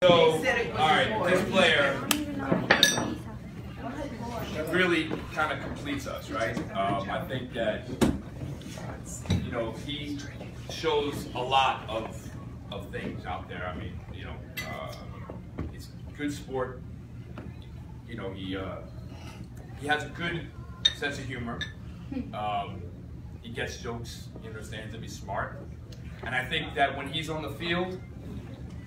So, all right, this player really kind of completes us, right? Um, I think that you know he shows a lot of of things out there. I mean, you know, uh, he's a good sport. You know, he uh, he has a good sense of humor. Um, he gets jokes. He understands to be smart. And I think that when he's on the field,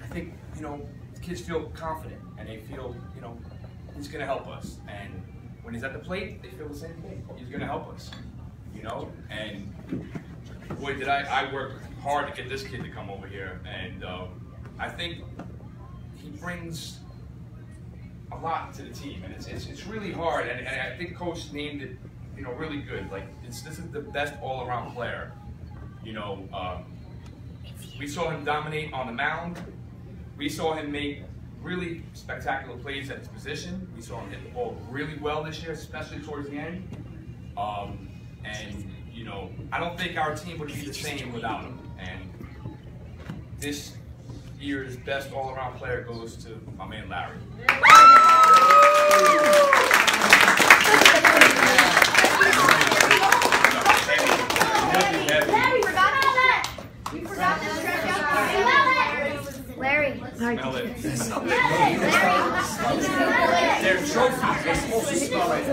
I think you know kids feel confident and they feel, you know, he's going to help us. And when he's at the plate, they feel the same thing. He's going to help us, you know. And boy, did I, I work hard to get this kid to come over here. And um, I think he brings a lot to the team. And it's, it's, it's really hard. And, and I think Coach named it, you know, really good. Like, this is the best all-around player. You know, um, we saw him dominate on the mound. We saw him make really spectacular plays at his position. We saw him hit the ball really well this year, especially towards the end. Um, and, you know, I don't think our team would be the same without him. And this year's best all-around player goes to my man Larry. Larry, Smell it. Smell it. Their trophies. Are supposed to smell it.